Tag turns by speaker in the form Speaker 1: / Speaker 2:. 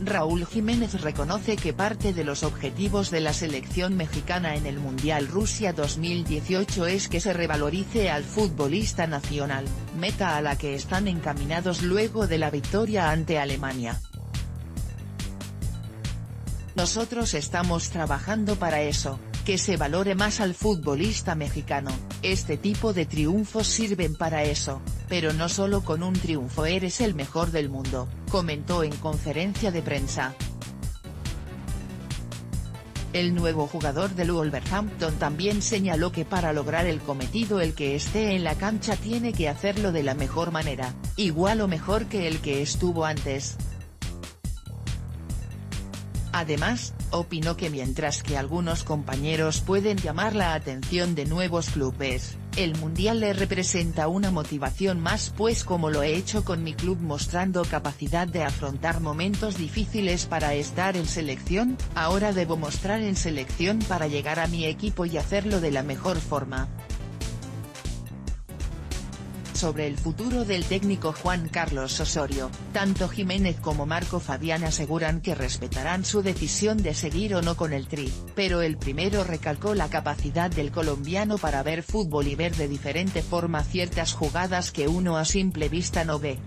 Speaker 1: Raúl Jiménez reconoce que parte de los objetivos de la selección mexicana en el Mundial Rusia 2018 es que se revalorice al futbolista nacional, meta a la que están encaminados luego de la victoria ante Alemania. Nosotros estamos trabajando para eso, que se valore más al futbolista mexicano, este tipo de triunfos sirven para eso, pero no solo con un triunfo eres el mejor del mundo, comentó en conferencia de prensa. El nuevo jugador del Wolverhampton también señaló que para lograr el cometido el que esté en la cancha tiene que hacerlo de la mejor manera, igual o mejor que el que estuvo antes. Además, opinó que mientras que algunos compañeros pueden llamar la atención de nuevos clubes, el Mundial le representa una motivación más pues como lo he hecho con mi club mostrando capacidad de afrontar momentos difíciles para estar en selección, ahora debo mostrar en selección para llegar a mi equipo y hacerlo de la mejor forma. Sobre el futuro del técnico Juan Carlos Osorio, tanto Jiménez como Marco Fabián aseguran que respetarán su decisión de seguir o no con el Tri, pero el primero recalcó la capacidad del colombiano para ver fútbol y ver de diferente forma ciertas jugadas que uno a simple vista no ve.